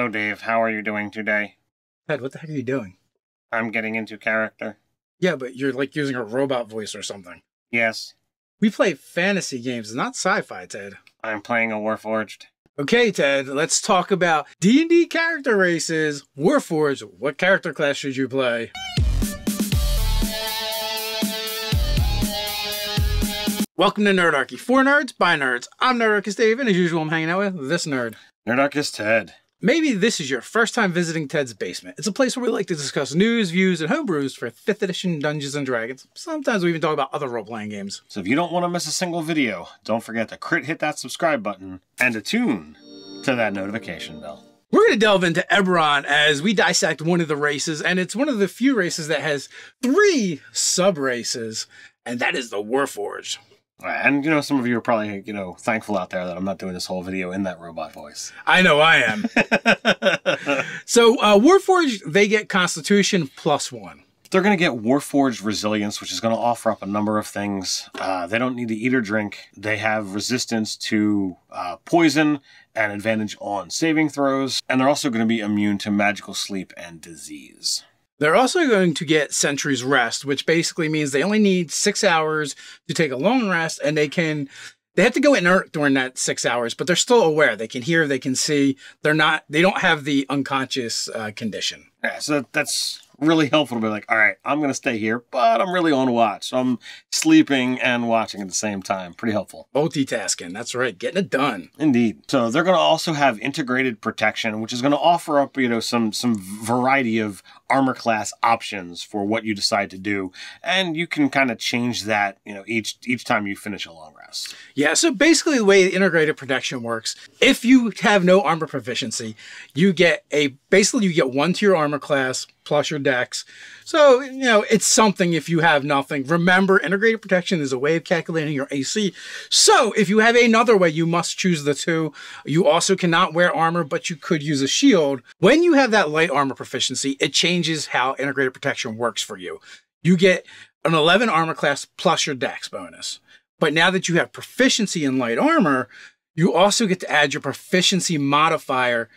So, Dave, how are you doing today? Ted, what the heck are you doing? I'm getting into character. Yeah, but you're like using a robot voice or something. Yes, We play fantasy games, not sci-fi, Ted. I'm playing a Warforged. Okay, Ted, let's talk about D&D character races. Warforged, what character class should you play? Welcome to Nerdarchy. For nerds, by nerds. I'm Nerdarchist Dave, and as usual, I'm hanging out with this nerd. Nerdarchist Ted. Maybe this is your first time visiting Ted's basement. It's a place where we like to discuss news, views, and homebrews for 5th edition Dungeons and Dragons. Sometimes we even talk about other role-playing games. So, if you don't want to miss a single video, don't forget to crit hit that subscribe button and attune to that notification bell. We're going to delve into Eberron as we dissect one of the races, and it's one of the few races that has three sub races, and that is the Warforged. And, you know, some of you are probably, you know, thankful out there that I'm not doing this whole video in that robot voice. I know I am. so, uh, Warforged, they get Constitution plus one. They're going to get Warforged Resilience, which is going to offer up a number of things. Uh, they don't need to eat or drink. They have resistance to uh, poison and advantage on saving throws. And they're also going to be immune to magical sleep and disease. They're also going to get Sentry's Rest, which basically means they only need six hours to take a long rest, and they can. They have to go inert during that six hours, but they're still aware. They can hear, they can see. They're not. They don't have the unconscious uh, condition. Yeah, so that's really helpful to be like, all right, I'm going to stay here, but I'm really on watch. So I'm sleeping and watching at the same time. Pretty helpful. Multitasking. That's right. Getting it done. Indeed. So they're going to also have integrated protection, which is going to offer up, you know, some some variety of armor class options for what you decide to do, and you can kind of change that, you know, each each time you finish a long rest. Yeah, so basically the way integrated protection works, if you have no armor proficiency, you get a basically you get one to your armor class plus your dex. So, you know, it's something if you have nothing. Remember, integrated protection is a way of calculating your AC. So, if you have another way, you must choose the two. You also cannot wear armor, but you could use a shield. When you have that light armor proficiency, it changes how integrated protection works for you. You get an 11 armor class plus your dex bonus. But now that you have proficiency in light armor, you also get to add your proficiency modifier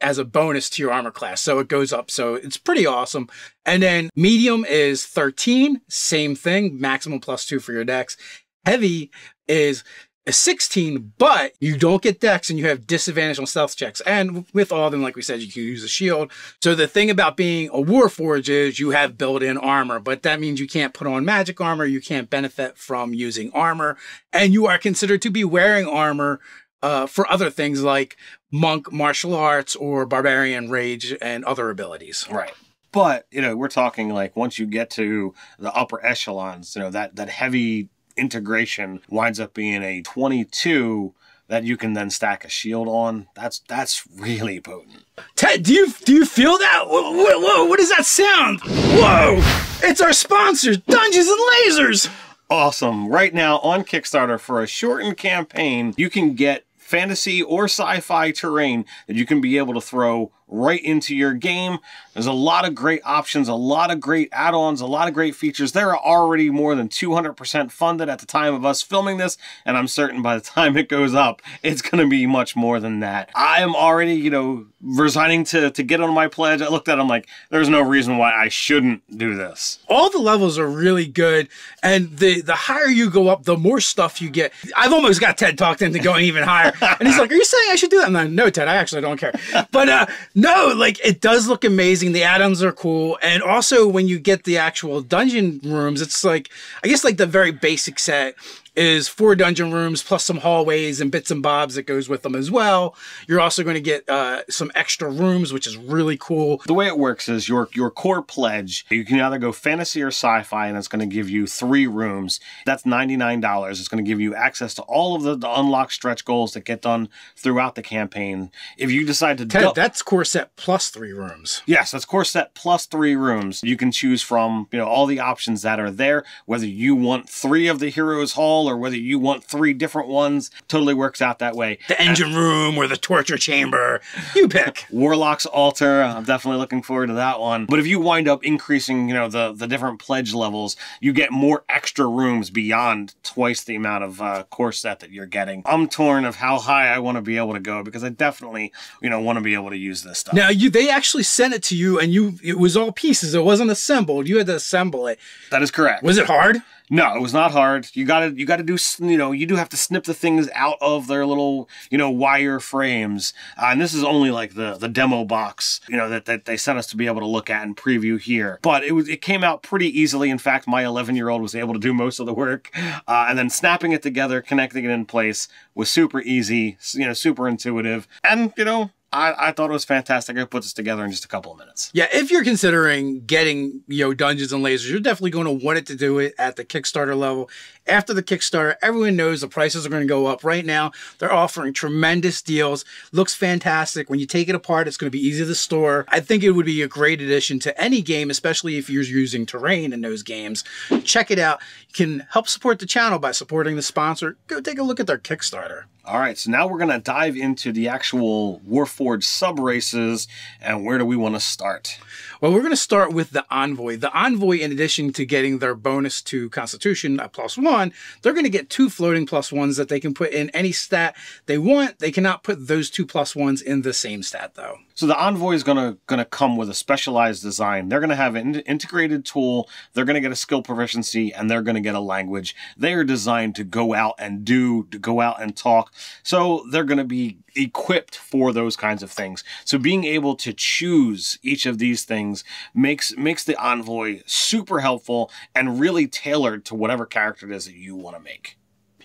as a bonus to your armor class. So it goes up. So it's pretty awesome. And then medium is 13, same thing, maximum plus two for your dex. Heavy is a 16, but you don't get dex and you have disadvantage on stealth checks. And with all of them, like we said, you can use a shield. So the thing about being a Warforged is you have built-in armor, but that means you can't put on magic armor. You can't benefit from using armor, and you are considered to be wearing armor uh, for other things like monk martial arts or barbarian rage and other abilities. Right. But, you know, we're talking like once you get to the upper echelons, you know, that that heavy integration winds up being a 22 that you can then stack a shield on. That's that's really potent. Ted, do you do you feel that? Whoa, whoa, whoa, what does that sound? Whoa! It's our sponsors, Dungeons and Lasers. Awesome. Right now on Kickstarter for a shortened campaign, you can get fantasy or sci-fi terrain that you can be able to throw right into your game. There's a lot of great options, a lot of great add-ons, a lot of great features. They're already more than 200% funded at the time of us filming this, and I'm certain by the time it goes up, it's going to be much more than that. I am already, you know, resigning to, to get on my pledge. I looked at it, I'm like, there's no reason why I shouldn't do this. All the levels are really good, and the the higher you go up, the more stuff you get. I've almost got Ted talked into going even higher, and he's like, "Are you saying I should do that?" I'm like, "No, Ted, I actually don't care." But uh, no, like it does look amazing. The add-ons are cool, and also when you get the actual dungeon rooms, it's like I guess like the very basic set is four dungeon rooms plus some hallways and bits and bobs that goes with them as well. You're also going to get uh, some extra rooms, which is really cool. The way it works is your your core pledge. You can either go fantasy or sci-fi, and it's going to give you three rooms. That's ninety nine dollars. It's going to give you access to all of the, the unlocked stretch goals that get done throughout the campaign. If you decide to, Ted, that's core set plus three rooms. Yes, that's core set plus three rooms. You can choose from, you know, all the options that are there, whether you want three of the heroes hall or whether you want three different ones, totally works out that way. The engine room or the torture chamber, you pick. Warlock's Altar, I'm definitely looking forward to that one. But if you wind up increasing, you know, the, the different pledge levels, you get more extra rooms beyond twice the amount of uh, core set that you're getting. I'm torn of how high I want to be able to go because I definitely, you know, want to be able to use this stuff. Now you they actually sent it to you and you it was all pieces. It wasn't assembled. You had to assemble it. That is correct. Was it hard? No, it was not hard. You gotta, you gotta do, you know, you do have to snip the things out of their little, you know, wire frames. Uh, and this is only like the the demo box, you know, that, that they sent us to be able to look at and preview here. But it was, it came out pretty easily. In fact, my 11 year old was able to do most of the work, uh, and then snapping it together, connecting it in place was super easy, you know, super intuitive, and you know, I, I thought it was fantastic. I put this together in just a couple of minutes. Yeah, if you're considering getting, you know, Dungeons and Lasers, you're definitely going to want it to do it at the Kickstarter level. After the Kickstarter, everyone knows the prices are going to go up. Right now, they're offering tremendous deals. Looks fantastic. When you take it apart, it's going to be easy to store. I think it would be a great addition to any game, especially if you're using terrain in those games. Check it out. You can help support the channel by supporting the sponsor. Go take a look at their Kickstarter. All right, so now we're going to dive into the actual Warforged sub races, and where do we want to start? Well, we're going to start with the Envoy. The Envoy, in addition to getting their bonus to Constitution at plus one, they're going to get two floating plus ones that they can put in any stat they want. They cannot put those two plus ones in the same stat, though. So the Envoy is gonna gonna come with a specialized design. They're gonna have an integrated tool. They're gonna get a skill proficiency, and they're gonna get a language. They are designed to go out and do, to go out and talk. So they're gonna be equipped for those kinds of things. So being able to choose each of these things makes makes the Envoy super helpful and really tailored to whatever character it is that you want to make.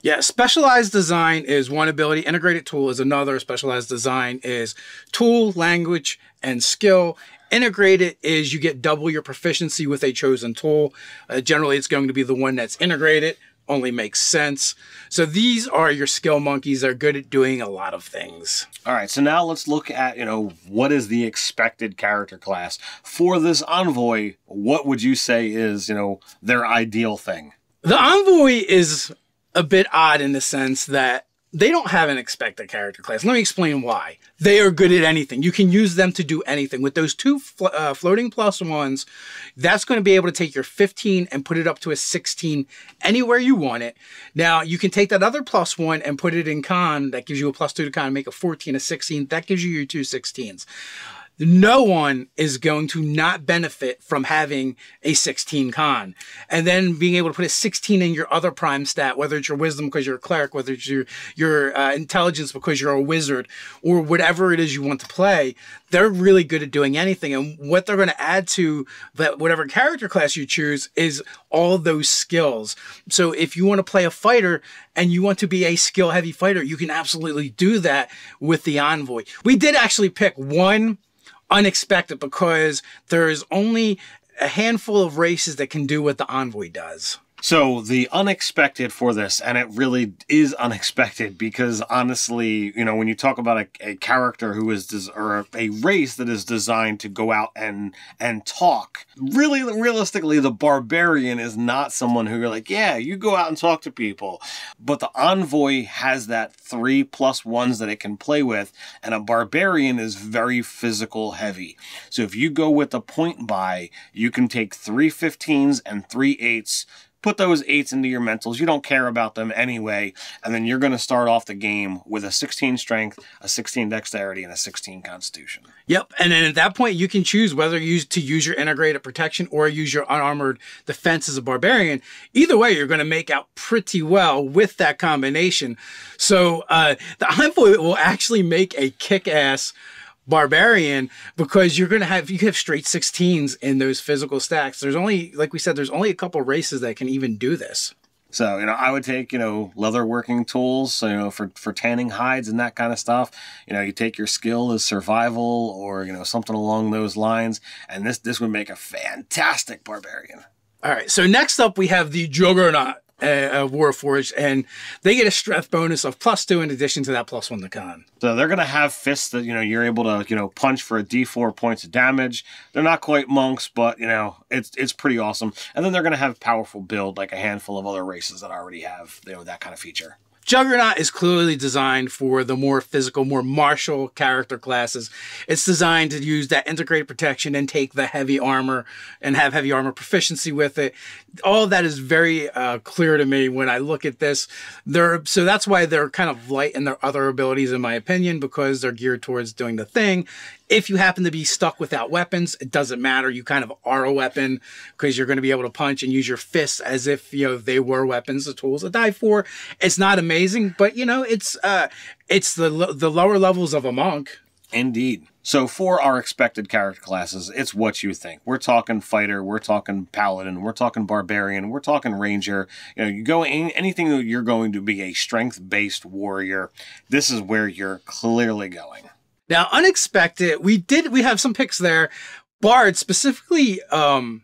Yeah, specialized design is one ability. Integrated tool is another. Specialized design is tool, language, and skill. Integrated is you get double your proficiency with a chosen tool. Uh, generally, it's going to be the one that's integrated. Only makes sense. So these are your skill monkeys. They're good at doing a lot of things. All right, so now let's look at, you know, what is the expected character class? For this envoy, what would you say is, you know, their ideal thing? The envoy is a bit odd in the sense that they don't have an expected character class. Let me explain why. They are good at anything. You can use them to do anything. With those two uh, floating plus ones, that's going to be able to take your 15 and put it up to a 16 anywhere you want it. Now, you can take that other plus one and put it in con. That gives you a plus two to con, make a 14, a 16. That gives you your two 16s no one is going to not benefit from having a 16 con. And then being able to put a 16 in your other prime stat, whether it's your wisdom because you're a cleric, whether it's your, your uh, intelligence because you're a wizard, or whatever it is you want to play, they're really good at doing anything. And what they're going to add to that, whatever character class you choose is all those skills. So if you want to play a fighter and you want to be a skill heavy fighter, you can absolutely do that with the Envoy. We did actually pick one unexpected because there's only a handful of races that can do what the Envoy does. So the unexpected for this, and it really is unexpected because honestly, you know, when you talk about a, a character who is des- or a race that is designed to go out and and talk, really, realistically, the barbarian is not someone who you're like, yeah, you go out and talk to people, but the envoy has that three plus ones that it can play with, and a barbarian is very physical heavy. So if you go with a point buy, you can take three 15s and three eights put those eights into your mentals. You don't care about them anyway. And then you're going to start off the game with a 16 strength, a 16 dexterity, and a 16 constitution. Yep. And then at that point, you can choose whether you to use your integrated protection or use your unarmored defense as a barbarian. Either way, you're going to make out pretty well with that combination. So uh, the envoy will actually make a kick ass barbarian because you're going to have you have straight 16s in those physical stacks. There's only like we said there's only a couple races that can even do this. So you know i would take you know leather working tools so, you know for for tanning hides and that kind of stuff. You know you take your skill as survival or you know something along those lines and this this would make a fantastic barbarian. All right so next up we have the juggernaut uh, Warforged, and they get a strength bonus of plus two in addition to that plus one to con. So they're gonna have fists that you know you're able to you know punch for a D4 points of damage. They're not quite monks, but you know it's it's pretty awesome. And then they're gonna have powerful build like a handful of other races that already have you know that kind of feature. Juggernaut is clearly designed for the more physical, more martial character classes. It's designed to use that integrated protection and take the heavy armor and have heavy armor proficiency with it. All that is very uh, clear to me when I look at this. They're so that's why they're kind of light in their other abilities, in my opinion, because they're geared towards doing the thing. If you happen to be stuck without weapons, it doesn't matter. You kind of are a weapon because you're going to be able to punch and use your fists as if you know they were weapons, the tools to die for. It's not amazing, but you know it's uh, it's the the lower levels of a monk. Indeed. So for our expected character classes, it's what you think. We're talking fighter, we're talking paladin, we're talking barbarian, we're talking ranger. You know, you go in anything that you're going to be a strength-based warrior. This is where you're clearly going. Now, unexpected, we did we have some picks there. Bard specifically, um,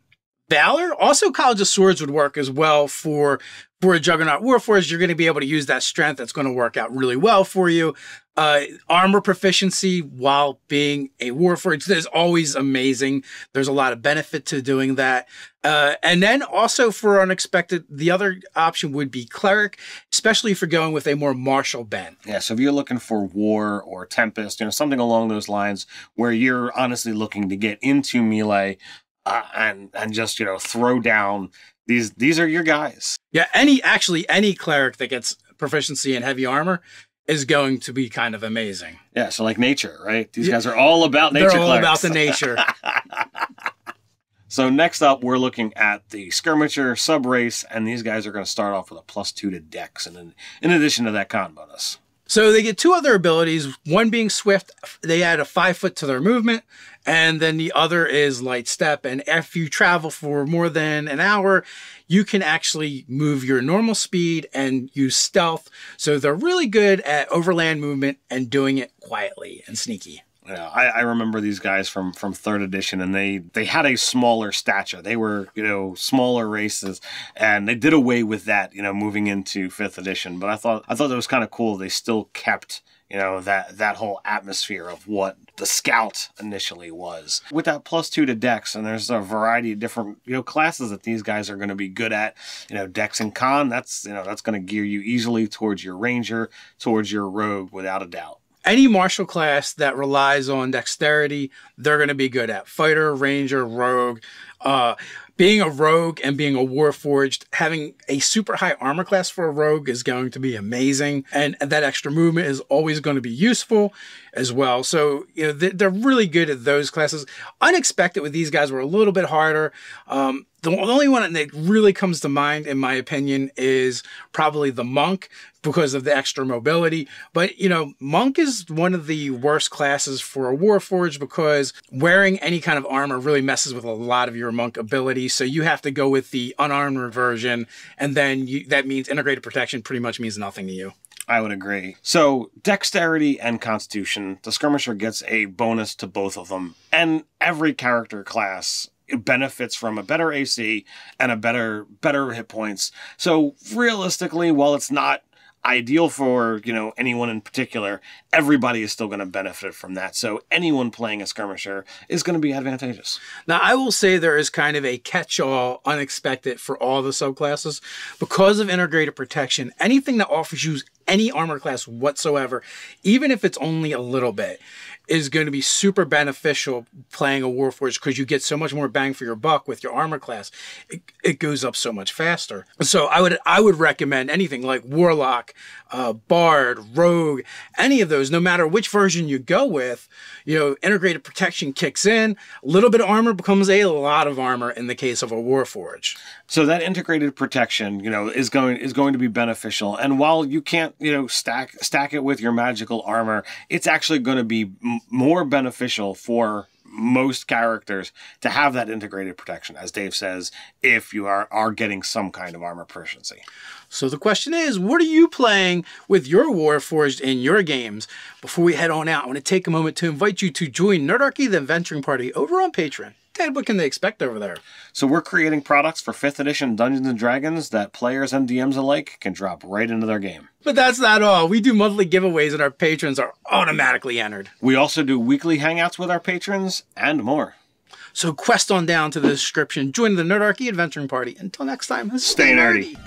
Valor. Also, College of Swords would work as well for for a Juggernaut Warforged. You're going to be able to use that strength. That's going to work out really well for you. Uh, armor proficiency while being a Warforged is always amazing. There's a lot of benefit to doing that. Uh, and then also for unexpected, the other option would be Cleric, especially if you're going with a more martial bent. Yeah, so if you're looking for War or Tempest, you know, something along those lines where you're honestly looking to get into melee uh, and and just you know throw down these these are your guys. Yeah, any actually any cleric that gets proficiency in heavy armor is going to be kind of amazing. Yeah, so like nature, right? These yeah. guys are all about nature. They're all clerics. about the nature. so next up, we're looking at the skirmisher sub race, and these guys are going to start off with a plus two to dex, and in, in addition to that con bonus. So they get two other abilities, one being swift, they add a five foot to their movement, and then the other is light step. And if you travel for more than an hour, you can actually move your normal speed and use stealth. So they're really good at overland movement and doing it quietly and sneaky. Yeah, I, I, remember these guys from from third edition, and they they had a smaller stature. They were you know smaller races, and they did away with that you know moving into fifth edition. But I thought I thought it was kind of cool. They still kept you know that that whole atmosphere of what the scout initially was with that plus two to dex and there's a variety of different you know classes that these guys are going to be good at you know dex and con that's you know that's going to gear you easily towards your ranger towards your rogue without a doubt any martial class that relies on dexterity, they're going to be good at. Fighter, ranger, rogue. Uh, being a rogue and being a warforged, having a super high armor class for a rogue is going to be amazing. And, that extra movement is always going to be useful as well. So, you know, they're really good at those classes. Unexpected with these guys were a little bit harder. Um, the only one that really comes to mind, in my opinion, is probably the monk because of the extra mobility. But, you know, monk is one of the worst classes for a warforged because wearing any kind of armor really messes with a lot of your monk abilities. So you have to go with the unarmored version. And then you, that means integrated protection pretty much means nothing to you. I would agree. So, dexterity and constitution, the skirmisher gets a bonus to both of them. And every character class benefits from a better AC and a better better hit points. So, realistically, while it's not ideal for you know anyone in particular everybody is still going to benefit from that so anyone playing a skirmisher is going to be advantageous now i will say there is kind of a catch-all unexpected for all the subclasses because of integrated protection anything that offers you any armor class whatsoever even if it's only a little bit is going to be super beneficial playing a Warforged because you get so much more bang for your buck with your armor class. It, it goes up so much faster. So I would I would recommend anything like Warlock, uh, Bard, Rogue, any of those, no matter which version you go with, you know, integrated protection kicks in. A little bit of armor becomes a lot of armor in the case of a Warforged. So that integrated protection, you know, is going is going to be beneficial. And while you can't, you know, stack stack it with your magical armor, it's actually going to be more beneficial for most characters to have that integrated protection, as Dave says, if you are are getting some kind of armor proficiency. So the question is, what are you playing with your Warforged in your games? Before we head on out, I want to take a moment to invite you to join Nerdarchy the Adventuring Party over on Patreon. Ted, what can they expect over there? So we're creating products for 5th edition Dungeons and Dragons that players and DMs alike can drop right into their game. But that's not all. We do monthly giveaways and our patrons are automatically entered. We also do weekly hangouts with our patrons and more. So quest on down to the description, join the Nerdarchy Adventuring Party. Until next time, Stay nerdy.